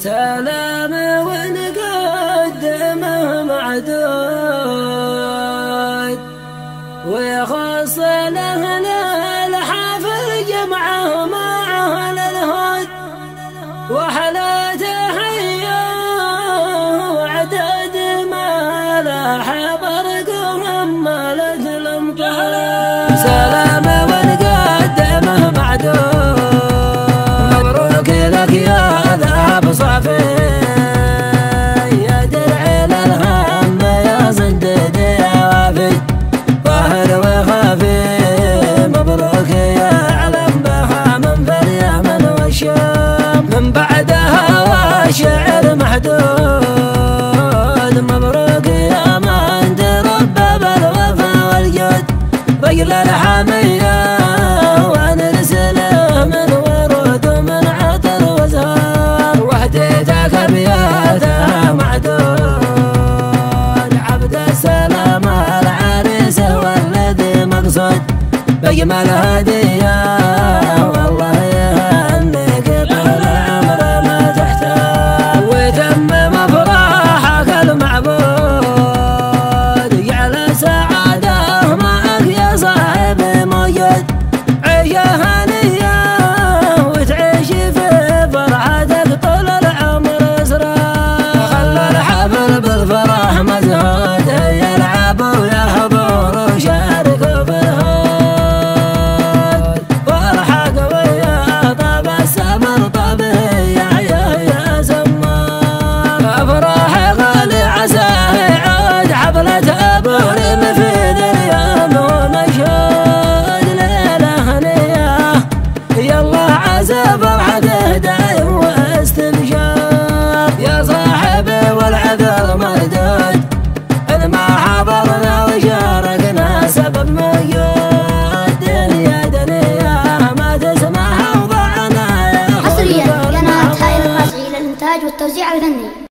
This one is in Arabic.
سلام ونقدمه معدود. ويخص له الحفل جمعه مع أهل الهد وحلا تحية وعدد ما لاح برقهم مالت الامطار سلام بعدها والشعر محدود. مبروك يا من تربى بالوفا والجود. رجل الحميه ونرسله من ورود ومن عطر ابياتها معدود. عبد السلام العريس والذي مقصود. هذا المردود إذ ما حافظنا وشاركنا سبب موجود دنيا دنيا ما تسمح وضعنا حصريا قناة هاي الراشد للإنتاج والتوزيع الفني.